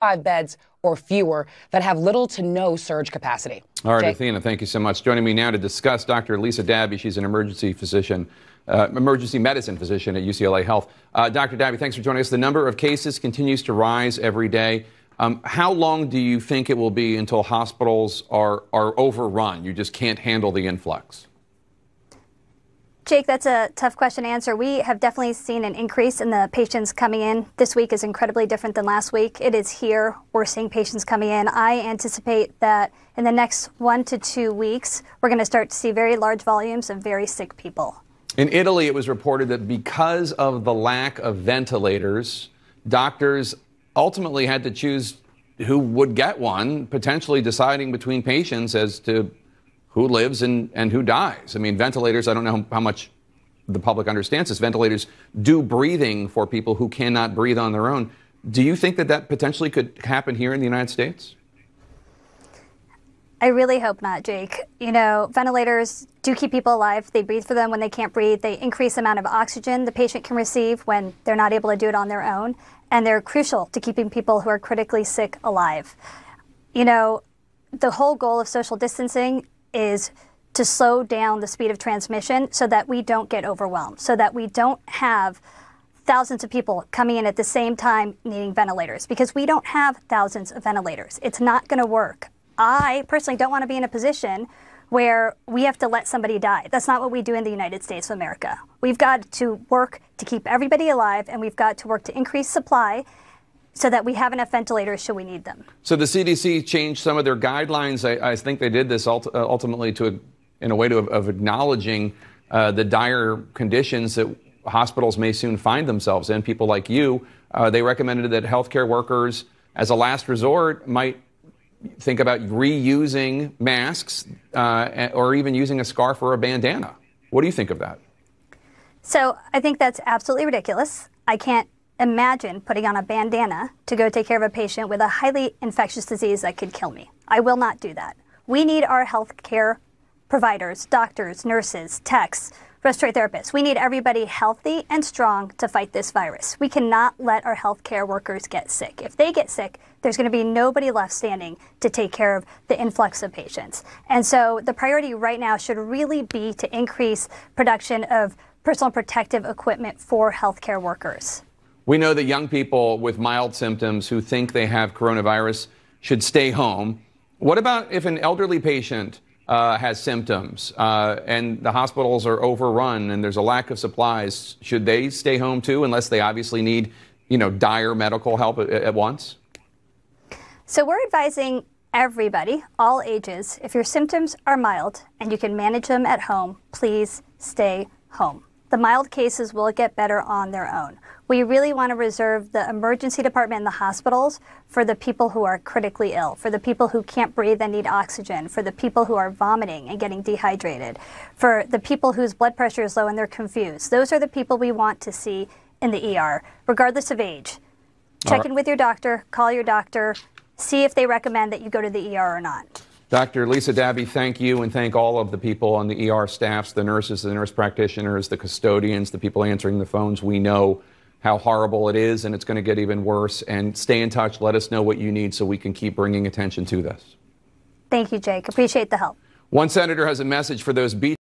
five beds or fewer that have little to no surge capacity. All right, Jay? Athena, thank you so much. Joining me now to discuss Dr. Lisa Dabby. She's an emergency physician, uh, emergency medicine physician at UCLA Health. Uh, Dr. Dabby, thanks for joining us. The number of cases continues to rise every day. Um, how long do you think it will be until hospitals are, are overrun? You just can't handle the influx. Jake, that's a tough question to answer. We have definitely seen an increase in the patients coming in. This week is incredibly different than last week. It is here. We're seeing patients coming in. I anticipate that in the next one to two weeks, we're going to start to see very large volumes of very sick people. In Italy, it was reported that because of the lack of ventilators, doctors ultimately had to choose who would get one, potentially deciding between patients as to who lives and, and who dies. I mean, ventilators, I don't know how much the public understands this. Ventilators do breathing for people who cannot breathe on their own. Do you think that that potentially could happen here in the United States? I really hope not, Jake. You know, ventilators do keep people alive. They breathe for them when they can't breathe. They increase the amount of oxygen the patient can receive when they're not able to do it on their own. And they're crucial to keeping people who are critically sick alive. You know, the whole goal of social distancing is to slow down the speed of transmission so that we don't get overwhelmed, so that we don't have thousands of people coming in at the same time needing ventilators because we don't have thousands of ventilators. It's not going to work. I personally don't want to be in a position where we have to let somebody die. That's not what we do in the United States of America. We've got to work to keep everybody alive and we've got to work to increase supply so that we have enough ventilators should we need them. So the CDC changed some of their guidelines. I, I think they did this ult- uh, ultimately to, in a way to, of acknowledging uh, the dire conditions that hospitals may soon find themselves in. People like you, uh, they recommended that healthcare workers, as a last resort, might think about reusing masks uh, or even using a scarf or a bandana. What do you think of that? So I think that's absolutely ridiculous. I can't imagine putting on a bandana to go take care of a patient with a highly infectious disease that could kill me. I will not do that. We need our health care providers, doctors, nurses, techs, respiratory therapists. We need everybody healthy and strong to fight this virus. We cannot let our healthcare workers get sick. If they get sick, there's going to be nobody left standing to take care of the influx of patients. And so the priority right now should really be to increase production of personal protective equipment for healthcare workers. We know that young people with mild symptoms who think they have coronavirus should stay home. What about if an elderly patient uh, has symptoms uh, and the hospitals are overrun and there's a lack of supplies? Should they stay home too, unless they obviously need, you know, dire medical help at, at once? So we're advising everybody, all ages, if your symptoms are mild and you can manage them at home, please stay home. The mild cases will get better on their own. We really want to reserve the emergency department and the hospitals for the people who are critically ill, for the people who can't breathe and need oxygen, for the people who are vomiting and getting dehydrated, for the people whose blood pressure is low and they're confused. Those are the people we want to see in the ER, regardless of age. Check right. in with your doctor, call your doctor, see if they recommend that you go to the ER or not. Dr. Lisa Dabby, thank you and thank all of the people on the ER staffs, the nurses, the nurse practitioners, the custodians, the people answering the phones. We know how horrible it is and it's going to get even worse. And stay in touch. Let us know what you need so we can keep bringing attention to this. Thank you, Jake. Appreciate the help. One senator has a message for those beach